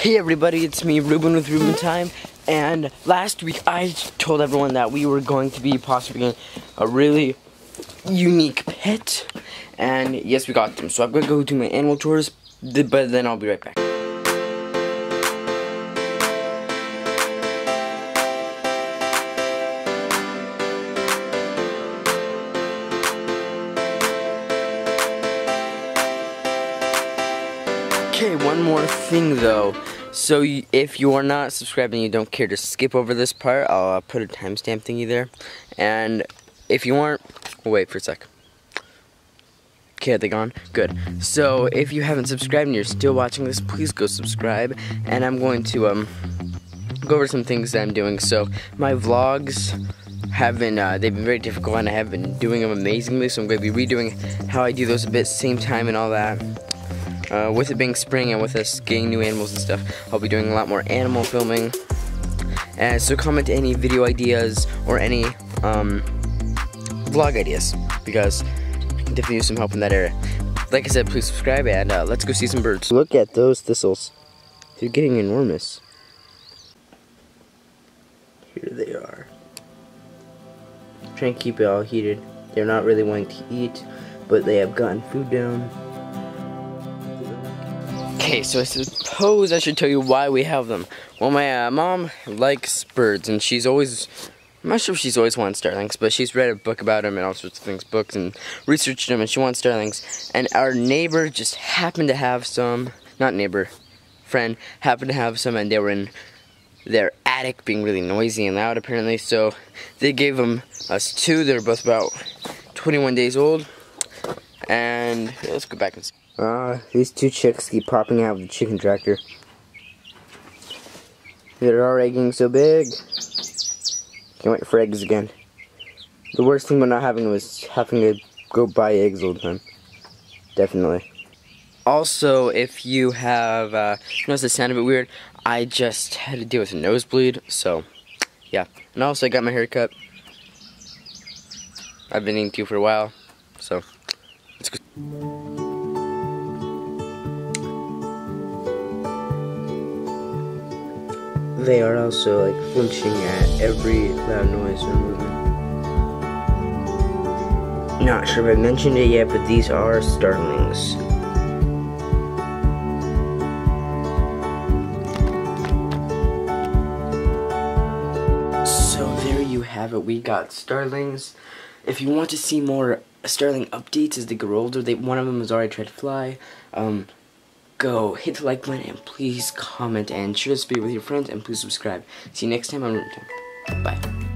Hey everybody, it's me, Reuben with Reuben Time. And last week I told everyone that we were going to be possibly getting a really unique pet. And yes, we got them. So I'm going to go do my animal tours, but then I'll be right back. Okay, one more thing though. So if you are not subscribed and you don't care to skip over this part, I'll uh, put a timestamp thingy there. And if you aren't, wait for a sec. Okay, are they gone? Good. So if you haven't subscribed and you're still watching this, please go subscribe. And I'm going to um go over some things that I'm doing. So my vlogs have been uh, they've been very difficult and I have been doing them amazingly. So I'm going to be redoing how I do those a bit same time and all that. Uh, with it being spring and with us getting new animals and stuff, I'll be doing a lot more animal filming. And so comment any video ideas or any um, vlog ideas because I can definitely use some help in that area. Like I said, please subscribe and uh, let's go see some birds. Look at those thistles. They're getting enormous. Here they are. Trying to keep it all heated. They're not really wanting to eat, but they have gotten food down. Okay, so I suppose I should tell you why we have them. Well, my uh, mom likes birds, and she's always, I'm not sure if she's always wanted starlings, but she's read a book about them and all sorts of things, books, and researched them, and she wants starlings. And our neighbor just happened to have some, not neighbor, friend, happened to have some, and they were in their attic being really noisy and loud, apparently, so they gave them us two. They're both about 21 days old. And yeah, let's go back and see. Uh, these two chicks keep popping out of the chicken tractor. They're already getting so big. Can't wait for eggs again. The worst thing about not having is having to go buy eggs all the time. Definitely. Also, if you have uh, noticed it sounded a bit weird, I just had to deal with a nosebleed, so yeah. And also, I got my hair cut. I've been eating to for a while, so let's go. They are also like flinching at every loud noise or movement. Not sure if I mentioned it yet, but these are starlings. So there you have it. We got starlings. If you want to see more starling updates as they grow older, they one of them has already tried to fly. Um, go hit the like button and please comment and share this video with your friends and please subscribe. See you next time on Room Bye.